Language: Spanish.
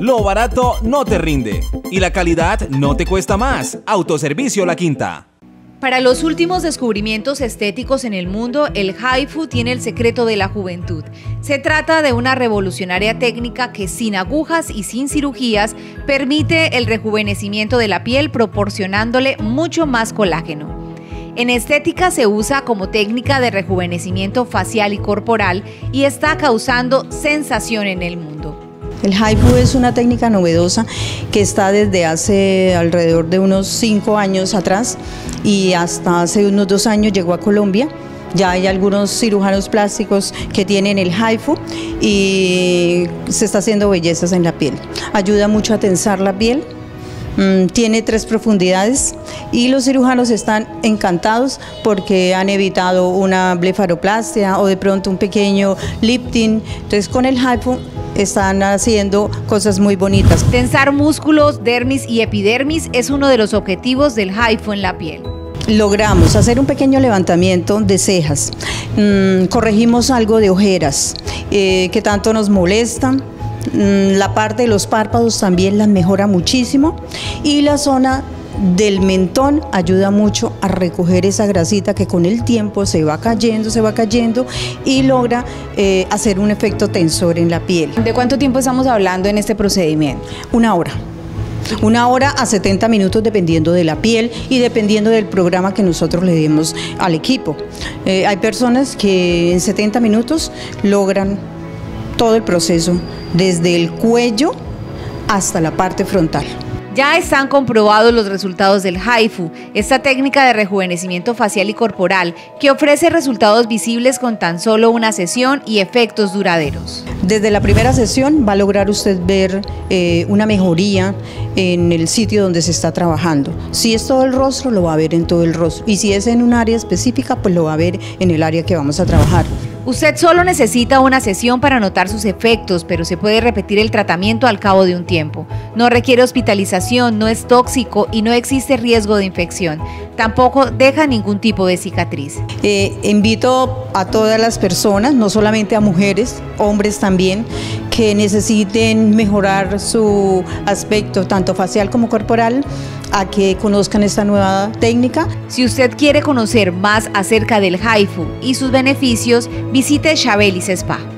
Lo barato no te rinde y la calidad no te cuesta más. Autoservicio La Quinta. Para los últimos descubrimientos estéticos en el mundo, el haifu tiene el secreto de la juventud. Se trata de una revolucionaria técnica que sin agujas y sin cirugías permite el rejuvenecimiento de la piel proporcionándole mucho más colágeno. En estética se usa como técnica de rejuvenecimiento facial y corporal y está causando sensación en el mundo. El haifu es una técnica novedosa que está desde hace alrededor de unos cinco años atrás y hasta hace unos dos años llegó a Colombia. Ya hay algunos cirujanos plásticos que tienen el haifu y se está haciendo bellezas en la piel. Ayuda mucho a tensar la piel, mm, tiene tres profundidades y los cirujanos están encantados porque han evitado una blefaroplastia o de pronto un pequeño lifting. Entonces con el haifu están haciendo cosas muy bonitas. Tensar músculos, dermis y epidermis es uno de los objetivos del haifu en la piel. Logramos hacer un pequeño levantamiento de cejas, mm, corregimos algo de ojeras eh, que tanto nos molestan, mm, la parte de los párpados también la mejora muchísimo. Y la zona del mentón ayuda mucho a recoger esa grasita que con el tiempo se va cayendo, se va cayendo y logra eh, hacer un efecto tensor en la piel. ¿De cuánto tiempo estamos hablando en este procedimiento? Una hora. Una hora a 70 minutos dependiendo de la piel y dependiendo del programa que nosotros le demos al equipo. Eh, hay personas que en 70 minutos logran todo el proceso, desde el cuello hasta la parte frontal. Ya están comprobados los resultados del HIFU, esta técnica de rejuvenecimiento facial y corporal que ofrece resultados visibles con tan solo una sesión y efectos duraderos. Desde la primera sesión va a lograr usted ver eh, una mejoría en el sitio donde se está trabajando. Si es todo el rostro, lo va a ver en todo el rostro. Y si es en un área específica, pues lo va a ver en el área que vamos a trabajar. Usted solo necesita una sesión para notar sus efectos, pero se puede repetir el tratamiento al cabo de un tiempo. No requiere hospitalización, no es tóxico y no existe riesgo de infección. Tampoco deja ningún tipo de cicatriz. Eh, invito a todas las personas, no solamente a mujeres, hombres también, que necesiten mejorar su aspecto tanto facial como corporal, a que conozcan esta nueva técnica. Si usted quiere conocer más acerca del HIFU y sus beneficios, visite Chabelis Spa.